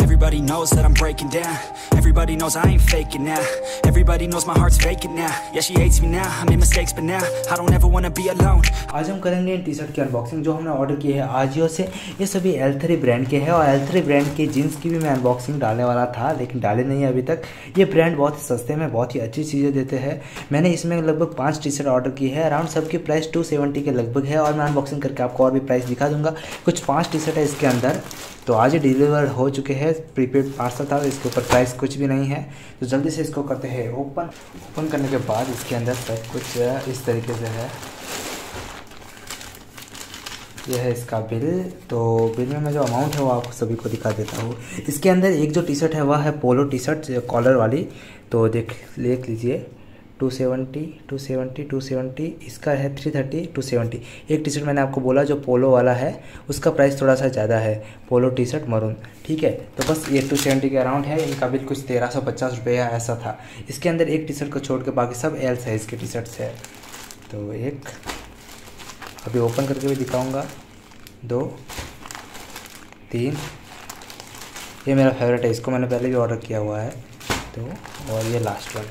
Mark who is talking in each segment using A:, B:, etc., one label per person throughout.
A: Everybody knows that I'm breaking down. Everybody knows I ain't faking now. Everybody knows my heart's vacant now. Yeah, she hates me now, I made mistakes but now I don't ever wanna be alone.
B: आज हम करेंगे T shirt की unboxing जो हमने order की है आजियो से। ये सभी एल ब्रांड के हैं और एल ब्रांड के जीन्स की भी मैं अनबॉक्सिंग डालने वाला था लेकिन डाले नहीं अभी तक। ये ब्रांड बहुत ही सस्ते में बहुत ही अच्छी चीज़ें देते हैं। मैंने इसमें लगभग पाँच टी शर्ट ऑर्डर की है। अराउंड सबकी प्राइस टू के लगभग है और मैं अनबॉक्सिंग करके आपको और भी प्राइस दिखा दूँगा। कुछ पाँच टी शर्ट है इसके अंदर। तो आज ही डिलीवर हो चुके हैं प्रीपेड पार्सल था, इसके ऊपर प्राइस कुछ भी नहीं है। तो जल्दी से इसको करते हैं ओपन ओपन करने के बाद इसके अंदर सब कुछ इस तरीके से है। यह है इसका बिल। तो बिल में मैं जो अमाउंट है वो आपको सभी को दिखा देता हूँ। इसके अंदर एक जो टी शर्ट है, वह है पोलो टी शर्ट कॉलर वाली। तो देख देख लीजिए। Two seventy two seventy two seventy, इसका है थ्री थर्टी, टू सेवेंटी। एक टी शर्ट मैंने आपको बोला जो पोलो वाला है, उसका प्राइस थोड़ा सा ज़्यादा है, पोलो टी शर्ट मरून, ठीक है? तो बस ये टू सेवेंटी के अराउंड है, इनका बिल कुछ तेरह सौ पचास रुपये ऐसा था। इसके अंदर एक टी शर्ट को छोड़ के बाकी सब एल साइज़ के टी शर्ट्स है। तो एक, अभी ओपन करके भी दिखाऊँगा। दो, तीन, ये मेरा फेवरेट है, इसको मैंने पहले भी ऑर्डर किया हुआ है। तो और ये लास्ट वन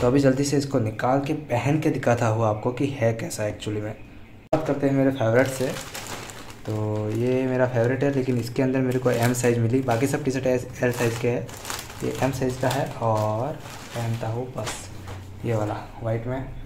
B: तो अभी जल्दी से इसको निकाल के पहन के दिखाता हुआ आपको कि है कैसा एक्चुअली में। बात करते हैं मेरे फेवरेट से। तो ये मेरा फेवरेट है, लेकिन इसके अंदर मेरे को एम साइज़ मिली। बाकी सब टी शर्ट एल साइज़ के है। ये एम साइज़ का है और पहनता हूँ बस। ये वाला वाइट में।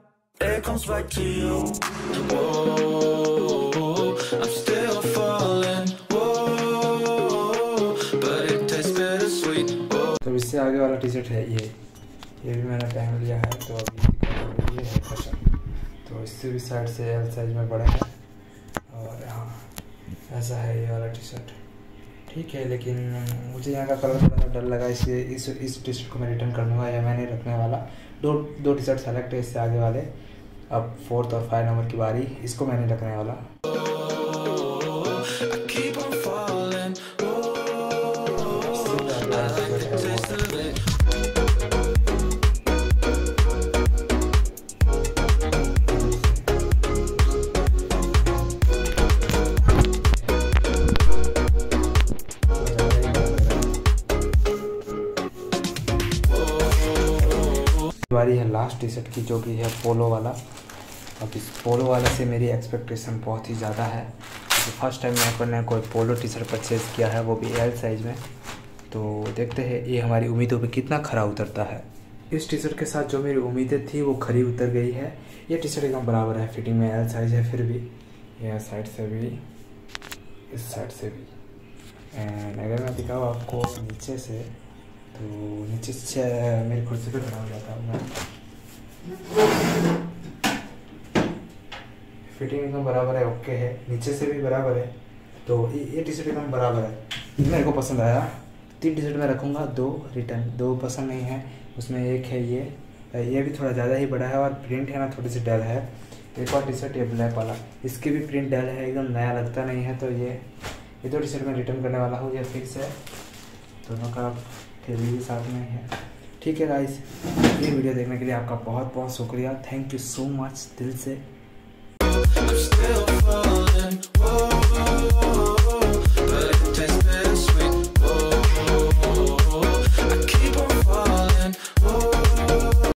C: it comes back to you. Whoa, I'm still falling. Whoa, but it tastes bittersweet. Whoa.
B: तो इससे आगे वाला टी शर्ट है ये ये भी मैंने पहन लिया है तो अभी ये है फ़ैशन तो इससे भी साइड से एल साइज़ में बड़ा है और हाँ ऐसा है ये वाला टी शर्ट ठीक है लेकिन मुझे यहाँ का कलर थोड़ा डर लगा इसलिए इस इस टी शर्ट को मैं रिटर्न कर दूँगा या मैं नहीं रखने वाला दो दो टी शर्ट सेलेक्ट है इससे आगे वाले अब फोर्थ और फाइव नंबर की बारी इसको मैंने रखने वाला। बारी है लास्ट टी शर्ट की, जो कि है पोलो वाला। अब इस पोलो वाले से मेरी एक्सपेक्टेशन बहुत ही ज़्यादा है। क्योंकि फ़र्स्ट टाइम यहाँ पर ने कोई पोलो टी शर्ट परचेज़ किया है, वो भी एल साइज़ में। तो देखते हैं, ये हमारी उम्मीदों पे कितना खरा उतरता है। इस टी शर्ट के साथ जो मेरी उम्मीदें थी, वो खरी उतर गई है। ये टी शर्ट एकदम बराबर है फिटिंग में एल साइज़ है फिर भी। यह साइड से भी, इस साइड से भी। एंड अगर मैं दिखाऊँ आपको नीचे से तो नीचे से मेरी कुर्सी पे खड़ा हो जाता हूँ मैं। फिटिंग एकदम बराबर है ओके है। नीचे से भी बराबर है। तो ये टी शर्ट एकदम बराबर है। मेरे को पसंद आया। तीन टी शर्ट मैं रखूँगा, दो रिटर्न दो पसंद नहीं है। उसमें एक है ये। ये भी थोड़ा ज़्यादा ही बड़ा है और प्रिंट है ना, थोड़ी सी डल है। एक और टी शर्ट ये ब्लैक वाला। इसके भी प्रिंट डल है, एकदम नया लगता नहीं है। तो ये ये दो टी शर्ट मैं रिटर्न करने वाला हूँ, ये फिक्स है दोनों का थैली भी साथ में है। ठीक है गाइस ये वीडियो देखने के लिए आपका बहुत बहुत शुक्रिया। थैंक यू सो मच दिल से।